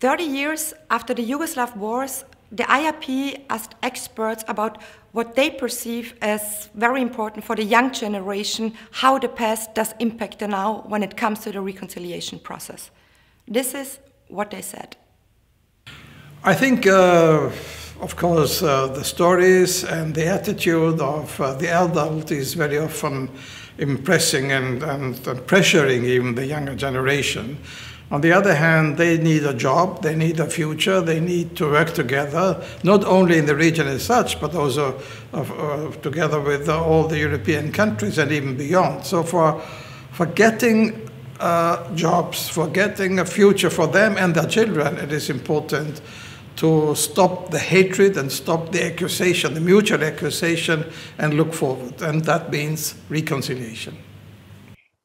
30 years after the Yugoslav wars, the IIP asked experts about what they perceive as very important for the young generation, how the past does impact the now when it comes to the reconciliation process. This is what they said. I think, uh, of course, uh, the stories and the attitude of uh, the adult is very often impressing and, and, and pressuring even the younger generation. On the other hand, they need a job, they need a future, they need to work together, not only in the region as such, but also uh, together with all the European countries and even beyond. So for, for getting uh, jobs, for getting a future for them and their children, it is important to stop the hatred and stop the accusation, the mutual accusation, and look forward. And that means reconciliation.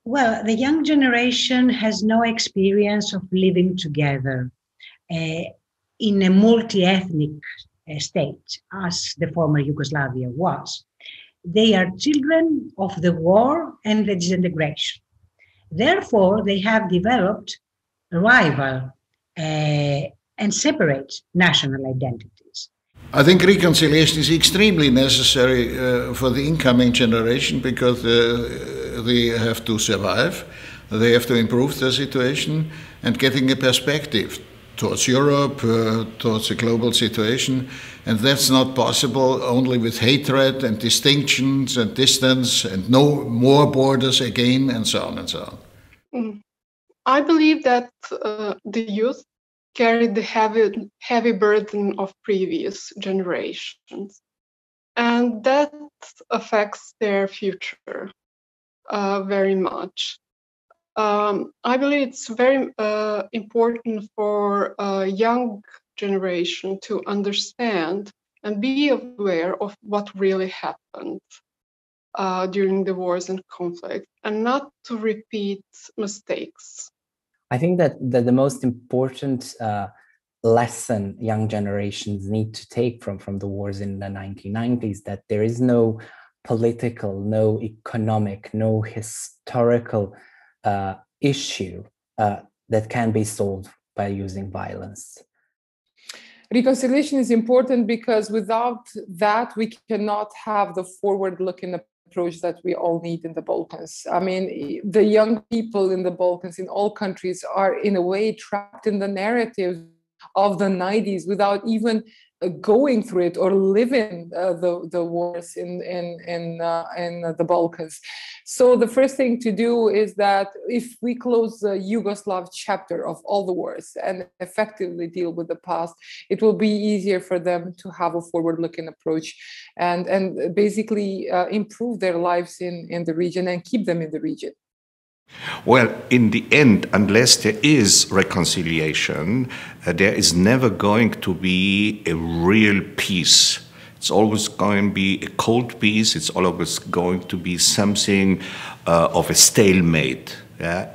Well, the young generation has no experience of living together uh, in a multi ethnic uh, state, as the former Yugoslavia was. They are children of the war and the disintegration. Therefore, they have developed rival uh, and separate national identities. I think reconciliation is extremely necessary uh, for the incoming generation because uh, they have to survive, they have to improve their situation, and getting a perspective towards Europe, uh, towards a global situation. And that's not possible only with hatred and distinctions and distance and no more borders again, and so on and so on. Mm. I believe that uh, the youth carry the heavy, heavy burden of previous generations, and that affects their future uh, very much. Um, I believe it's very uh, important for a young generation to understand and be aware of what really happened uh, during the wars and conflict and not to repeat mistakes. I think that, that the most important uh, lesson young generations need to take from, from the wars in the 1990s that there is no political, no economic, no historical uh, issue uh, that can be solved by using violence. Reconciliation is important because without that, we cannot have the forward looking approach that we all need in the Balkans. I mean, the young people in the Balkans, in all countries, are in a way trapped in the narrative of the 90s without even going through it or living uh, the, the wars in, in, in, uh, in the Balkans. So the first thing to do is that if we close the Yugoslav chapter of all the wars and effectively deal with the past, it will be easier for them to have a forward-looking approach and, and basically uh, improve their lives in, in the region and keep them in the region. Well, in the end, unless there is reconciliation, uh, there is never going to be a real peace. It's always going to be a cold peace. It's always going to be something uh, of a stalemate. Yeah?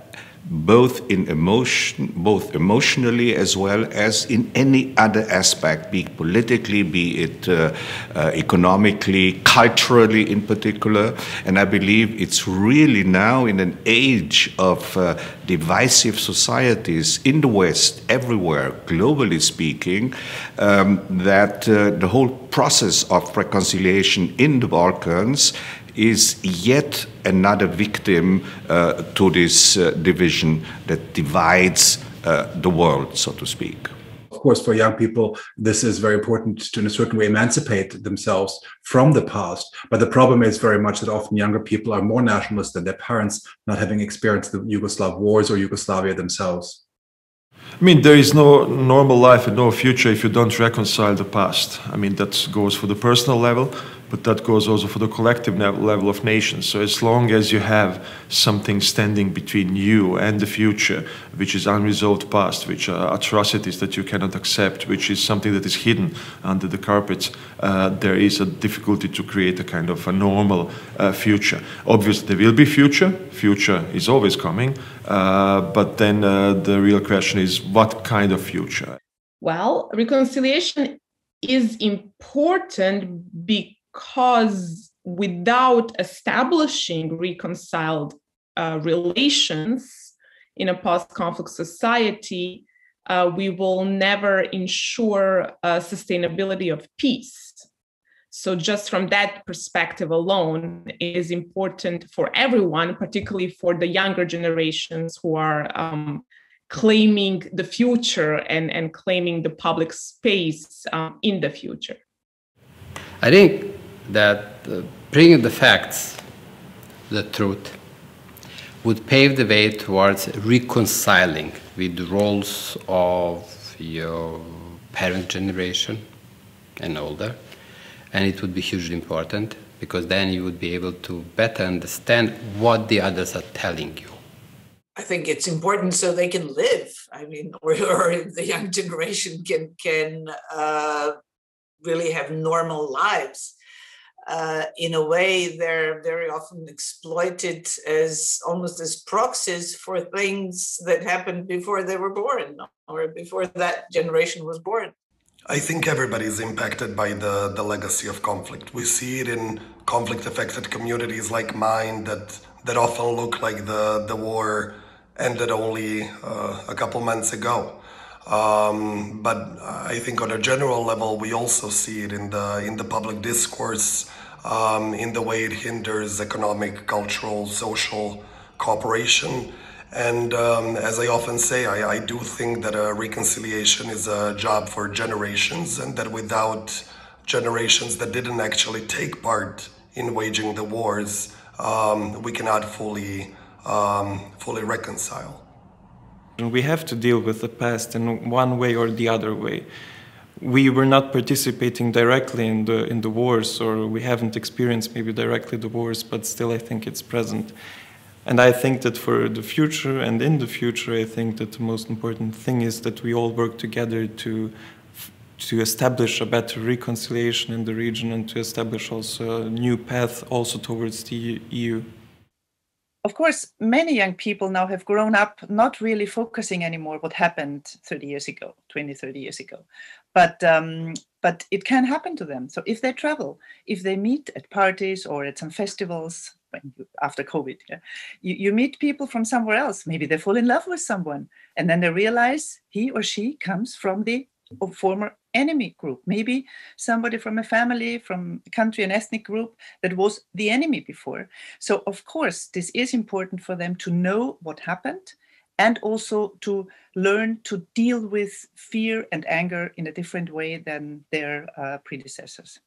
Both in emotion, both emotionally as well as in any other aspect, be it politically, be it uh, uh, economically, culturally in particular. And I believe it's really now in an age of uh, divisive societies in the West, everywhere, globally speaking, um, that uh, the whole process of reconciliation in the Balkans is yet another victim uh, to this uh, division that divides uh, the world, so to speak. Of course, for young people, this is very important to, in a certain way, emancipate themselves from the past. But the problem is very much that often younger people are more nationalist than their parents, not having experienced the Yugoslav wars or Yugoslavia themselves. I mean, there is no normal life and no future if you don't reconcile the past. I mean, that goes for the personal level, but that goes also for the collective level of nations. So as long as you have something standing between you and the future, which is unresolved past, which are atrocities that you cannot accept, which is something that is hidden under the carpets, uh, there is a difficulty to create a kind of a normal uh, future. Obviously, there will be future. Future is always coming, uh, but then uh, the real question is what kind of future? Well, reconciliation is important because because without establishing reconciled uh, relations in a post conflict society, uh, we will never ensure sustainability of peace. So, just from that perspective alone, it is important for everyone, particularly for the younger generations who are um, claiming the future and, and claiming the public space um, in the future. I think that uh, bringing the facts, the truth, would pave the way towards reconciling with the roles of your parent generation and older. And it would be hugely important because then you would be able to better understand what the others are telling you. I think it's important so they can live. I mean, or, or the young generation can can uh, really have normal lives. Uh, in a way, they're very often exploited as almost as proxies for things that happened before they were born or before that generation was born. I think everybody is impacted by the, the legacy of conflict. We see it in conflict affected communities like mine that, that often look like the, the war ended only uh, a couple months ago. Um, but I think on a general level, we also see it in the in the public discourse, um, in the way it hinders economic, cultural, social cooperation. And um, as I often say, I, I, do think that a reconciliation is a job for generations, and that without generations that didn't actually take part in waging the wars, um, we cannot fully um, fully reconcile. We have to deal with the past in one way or the other way. We were not participating directly in the in the wars, or we haven't experienced maybe directly the wars, but still, I think it's present. And I think that for the future and in the future, I think that the most important thing is that we all work together to to establish a better reconciliation in the region and to establish also a new path also towards the EU of course, many young people now have grown up not really focusing anymore what happened 30 years ago, 20, 30 years ago. But um, but it can happen to them. So if they travel, if they meet at parties or at some festivals, you, after COVID, yeah, you, you meet people from somewhere else. Maybe they fall in love with someone, and then they realize he or she comes from the former enemy group, maybe somebody from a family, from a country, an ethnic group that was the enemy before. So, of course, this is important for them to know what happened and also to learn to deal with fear and anger in a different way than their uh, predecessors.